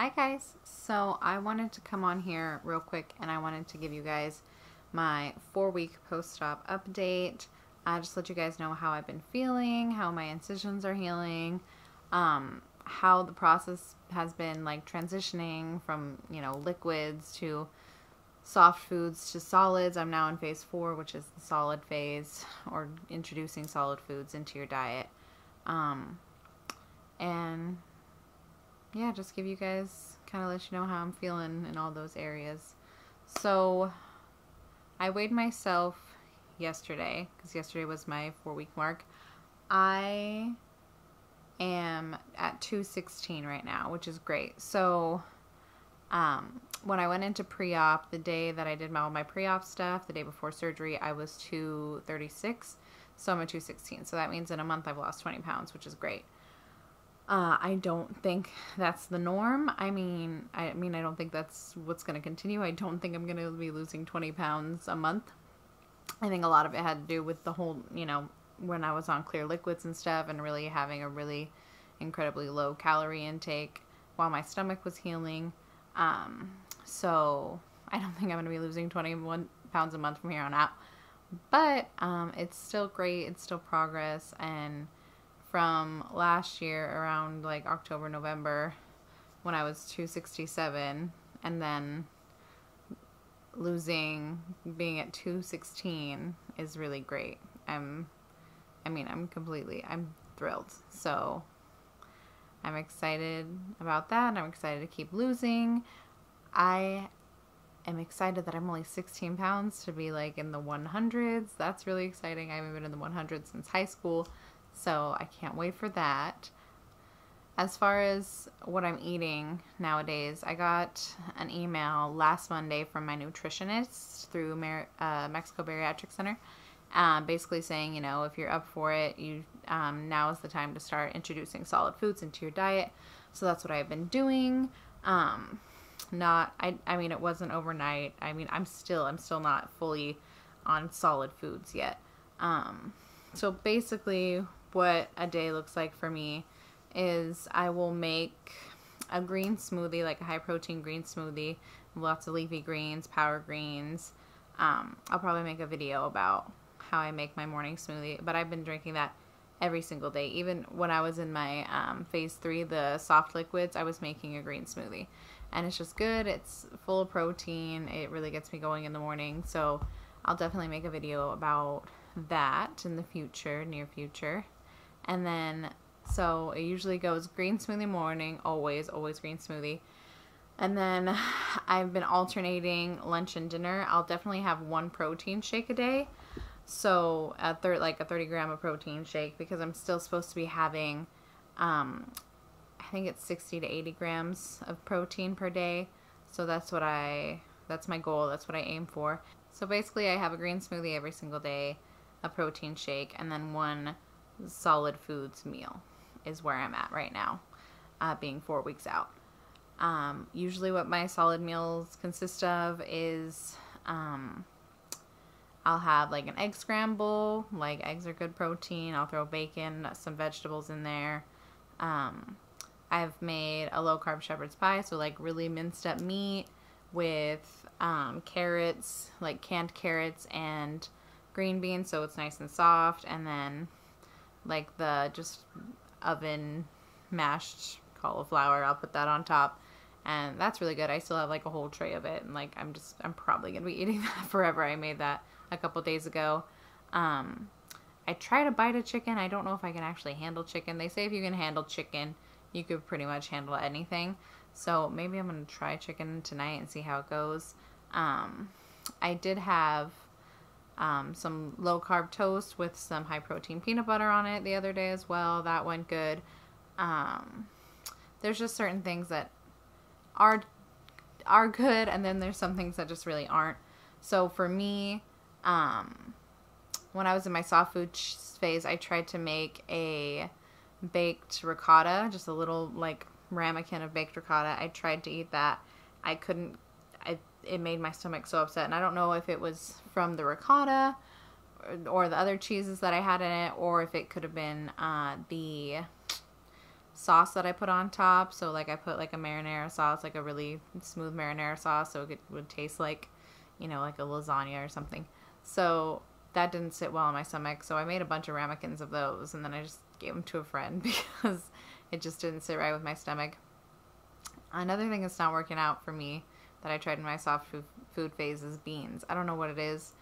Hi guys. So I wanted to come on here real quick and I wanted to give you guys my four week post-op update. I just let you guys know how I've been feeling, how my incisions are healing, um, how the process has been like transitioning from, you know, liquids to soft foods to solids. I'm now in phase four, which is the solid phase or introducing solid foods into your diet. Um, and yeah, just give you guys kind of let you know how I'm feeling in all those areas. So I weighed myself yesterday because yesterday was my four week mark. I am at 216 right now, which is great. So um, when I went into pre-op, the day that I did all my pre-op stuff, the day before surgery, I was 236. So I'm at 216. So that means in a month I've lost 20 pounds, which is great. Uh, I don't think that's the norm. I mean, I mean, I don't think that's what's going to continue. I don't think I'm going to be losing 20 pounds a month. I think a lot of it had to do with the whole, you know, when I was on clear liquids and stuff and really having a really incredibly low calorie intake while my stomach was healing. Um, so I don't think I'm going to be losing 21 pounds a month from here on out. But um, it's still great. It's still progress. And from last year around like October, November, when I was 267, and then losing, being at 216 is really great. I'm, I mean, I'm completely, I'm thrilled. So I'm excited about that. I'm excited to keep losing. I am excited that I'm only 16 pounds to be like in the 100s. That's really exciting. I haven't been in the 100s since high school. So I can't wait for that. As far as what I'm eating nowadays, I got an email last Monday from my nutritionist through Mer- uh, Mexico Bariatric Center, um, basically saying, you know, if you're up for it, you um, now is the time to start introducing solid foods into your diet. So that's what I've been doing. Um, not, I, I mean, it wasn't overnight. I mean, I'm still, I'm still not fully on solid foods yet. Um, so basically, what a day looks like for me is I will make a green smoothie, like a high protein green smoothie, lots of leafy greens, power greens. Um, I'll probably make a video about how I make my morning smoothie, but I've been drinking that every single day. Even when I was in my um, phase three, the soft liquids, I was making a green smoothie. And it's just good. It's full of protein. It really gets me going in the morning. So I'll definitely make a video about that in the future, near future. And then, so it usually goes green smoothie morning, always, always green smoothie. And then I've been alternating lunch and dinner. I'll definitely have one protein shake a day. So a third, like a 30 gram of protein shake because I'm still supposed to be having, um, I think it's 60 to 80 grams of protein per day. So that's what I, that's my goal. That's what I aim for. So basically I have a green smoothie every single day, a protein shake, and then one solid foods meal is where I'm at right now, uh, being four weeks out. Um, usually, what my solid meals consist of is um, I'll have like an egg scramble, like eggs are good protein. I'll throw bacon, some vegetables in there. Um, I've made a low carb shepherd's pie, so like really minced up meat with um, carrots, like canned carrots and green beans, so it's nice and soft, and then like the just oven mashed cauliflower. I'll put that on top. And that's really good. I still have like a whole tray of it. And like, I'm just, I'm probably going to be eating that forever. I made that a couple days ago. Um, I try to bite a chicken. I don't know if I can actually handle chicken. They say if you can handle chicken, you could pretty much handle anything. So maybe I'm going to try chicken tonight and see how it goes. Um, I did have um, some low carb toast with some high protein peanut butter on it the other day as well. That went good. Um, there's just certain things that are are good, and then there's some things that just really aren't. So for me, um, when I was in my soft food phase, I tried to make a baked ricotta, just a little like ramekin of baked ricotta. I tried to eat that. I couldn't it made my stomach so upset. And I don't know if it was from the ricotta or, or the other cheeses that I had in it, or if it could have been uh, the sauce that I put on top. So like I put like a marinara sauce, like a really smooth marinara sauce, so it would taste like, you know, like a lasagna or something. So that didn't sit well in my stomach. So I made a bunch of ramekins of those, and then I just gave them to a friend because it just didn't sit right with my stomach. Another thing that's not working out for me that I tried in my soft food, phase is beans. I don't know what it is.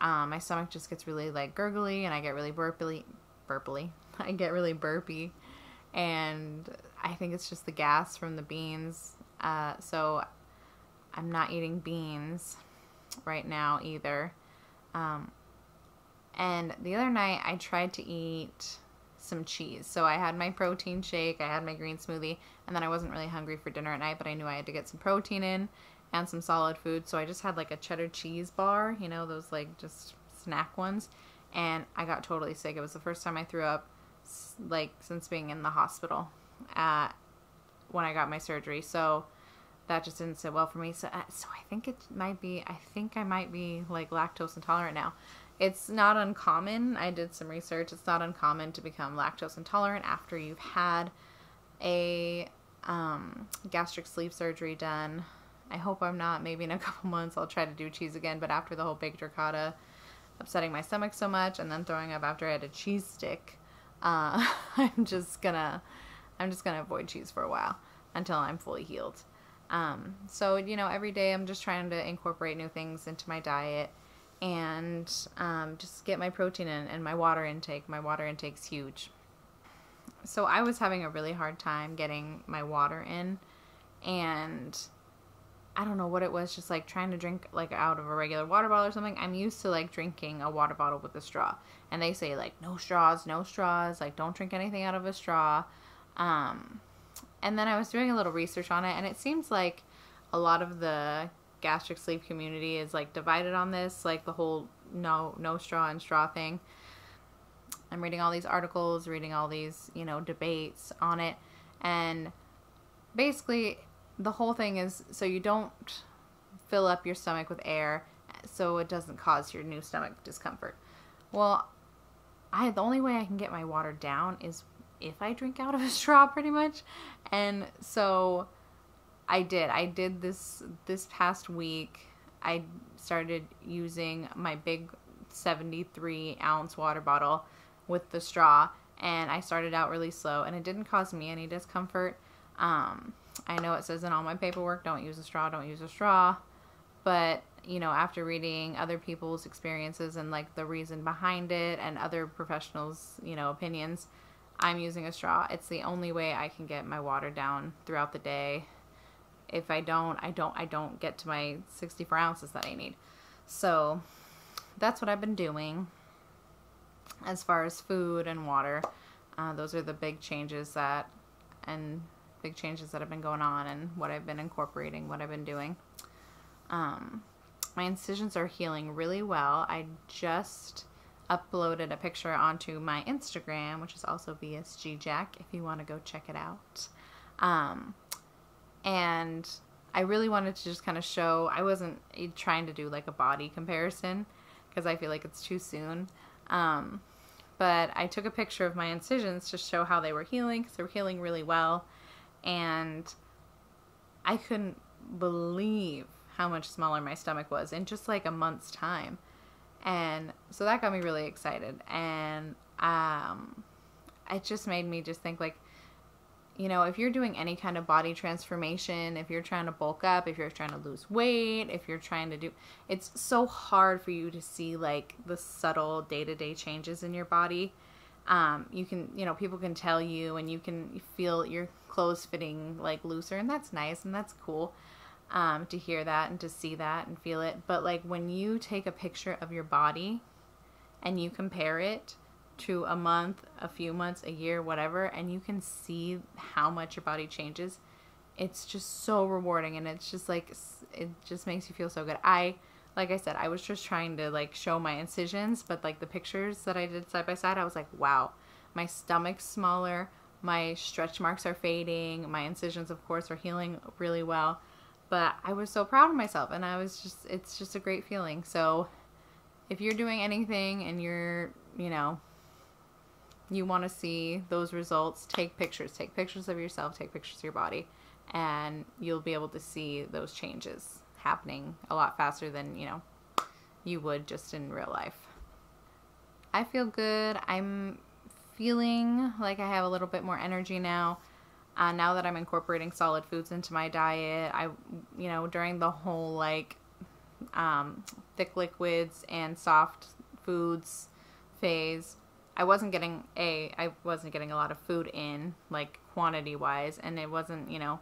Um, my stomach just gets really like gurgly, and I get really burpily. Burpily. I get really burpy and I think it's just the gas from the beans. Uh, so I'm not eating beans right now either. Um, and the other night I tried to eat some cheese. So I had my protein shake, I had my green smoothie, and then I wasn't really hungry for dinner at night, but I knew I had to get some protein in and some solid food. So I just had like a cheddar cheese bar, you know, those like just snack ones. And I got totally sick. It was the first time I threw up like since being in the hospital when I got my surgery. So that just didn't sit well for me. So uh, so I think it might be I think I might be like lactose intolerant now. It's not uncommon. I did some research. It's not uncommon to become lactose intolerant after you've had a um, gastric sleeve surgery done. I hope I'm not. Maybe in a couple months I'll try to do cheese again. But after the whole baked ricotta upsetting my stomach so much and then throwing up after I had a cheese stick, uh, I'm just gonna I'm just gonna avoid cheese for a while until I'm fully healed. Um, so you know, every day I'm just trying to incorporate new things into my diet and um, just get my protein in and my water intake. My water intake's huge. So I was having a really hard time getting my water in, and I don't know what it was, just like trying to drink like out of a regular water bottle or something. I'm used to like drinking a water bottle with a straw. And they say like no straws, no straws, like don't drink anything out of a straw. Um and then I was doing a little research on it and it seems like a lot of the gastric sleeve community is like divided on this, like the whole no no straw and straw thing. I'm reading all these articles, reading all these, you know, debates on it and basically the whole thing is so you don't fill up your stomach with air so it doesn't cause your new stomach discomfort. Well, I the only way I can get my water down is if I drink out of a straw pretty much. And so I did. I did this this past week. I started using my big 73 ounce water bottle with the straw and I started out really slow and it didn't cause me any discomfort. Um, I know it says in all my paperwork, don't use a straw, don't use a straw. But, you know, after reading other people's experiences and like the reason behind it and other professionals, you know, opinions, I'm using a straw. It's the only way I can get my water down throughout the day. If I don't, I don't, I don't get to my 64 ounces that I need. So that's what I've been doing as far as food and water. Uh, those are the big changes that, and big changes that have been going on and what I've been incorporating, what I've been doing. Um, my incisions are healing really well. I just uploaded a picture onto my Instagram, which is also VSG Jack, if you want to go check it out. Um, and I really wanted to just kind of show, I wasn't trying to do like a body comparison because I feel like it's too soon. Um, but I took a picture of my incisions to show how they were healing because they were healing really well and I couldn't believe how much smaller my stomach was in just like a month's time. And so that got me really excited. And um, it just made me just think like, you know, if you're doing any kind of body transformation, if you're trying to bulk up, if you're trying to lose weight, if you're trying to do, it's so hard for you to see like the subtle day to day changes in your body. Um, you can, you know, people can tell you and you can feel your clothes fitting like looser and that's nice and that's cool um, to hear that and to see that and feel it. But like when you take a picture of your body and you compare it to a month a few months a year whatever and you can see how much your body changes it's just so rewarding and it's just like it just makes you feel so good. I like i said i was just trying to like show my incisions but like the pictures that i did side by side i was like wow my stomach's smaller my stretch marks are fading. My incisions, of course, are healing really well. But I was so proud of myself, and I was just, it's just a great feeling. So if you're doing anything and you're, you know, you want to see those results, take pictures. Take pictures of yourself, take pictures of your body, and you'll be able to see those changes happening a lot faster than, you know, you would just in real life. I feel good. I'm feeling like I have a little bit more energy now. Uh, now that I'm incorporating solid foods into my diet, I, you know, during the whole like um, thick liquids and soft foods phase, I wasn't getting a I wasn't getting a lot of food in like quantity wise, and it wasn't you know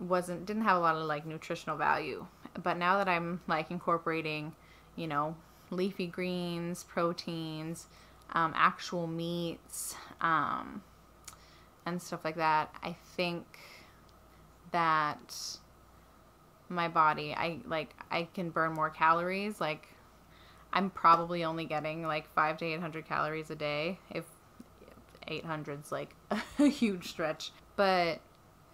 wasn't didn't have a lot of like nutritional value. But now that I'm like incorporating, you know, leafy greens, proteins, um, actual meats, um, and stuff like that, I think that my body, I like I can burn more calories. Like I'm probably only getting like five to eight hundred calories a day. If 800's like a huge stretch, but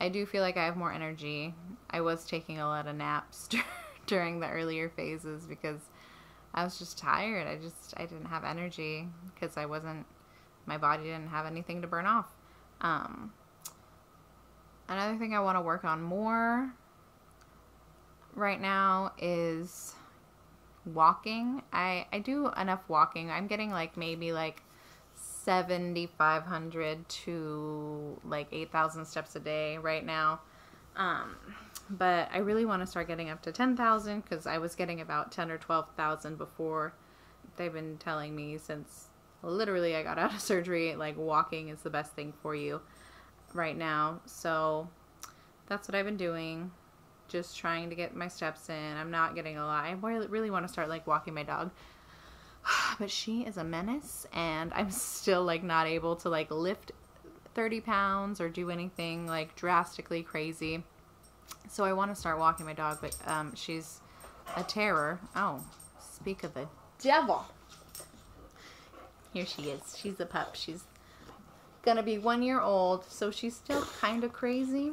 I do feel like I have more energy. I was taking a lot of naps during the earlier phases because I was just tired. I just I didn't have energy because I wasn't my body didn't have anything to burn off. Um, another thing I want to work on more right now is walking. I I do enough walking. I'm getting like maybe like 7500 to like 8000 steps a day right now. Um but I really want to start getting up to 10,000 cuz I was getting about 10 or 12,000 before. They've been telling me since literally I got out of surgery like walking is the best thing for you right now. So that's what I've been doing just trying to get my steps in. I'm not getting a lot. I really want to start like walking my dog. But she is a menace and I'm still like not able to like lift 30 pounds or do anything like drastically crazy. So I want to start walking my dog, but um, she's a terror. Oh, speak of the devil. Here she is. She's a pup. She's gonna be one year old, so she's still kind of crazy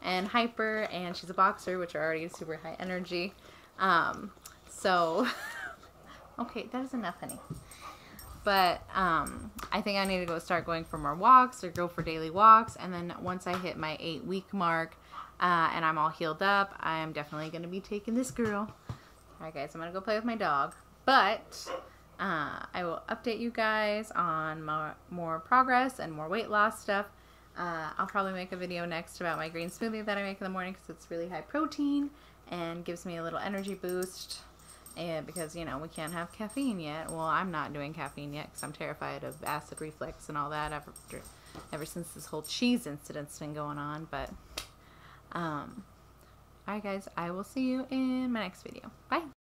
and hyper, and she's a boxer, which are already super high energy. Um, so, okay, that is enough, honey. But um, I think I need to go start going for more walks or go for daily walks. And then once I hit my eight week mark uh, and I'm all healed up, I am definitely going to be taking this girl. All right, guys, I'm going to go play with my dog. But uh, I will update you guys on more, more progress and more weight loss stuff uh, I'll probably make a video next about my green smoothie that I make in the morning because it's really high protein and gives me a little energy boost. And because, you know, we can't have caffeine yet. Well, I'm not doing caffeine yet because I'm terrified of acid reflux and all that ever, ever since this whole cheese incident's been going on. But, um, alright guys, I will see you in my next video. Bye!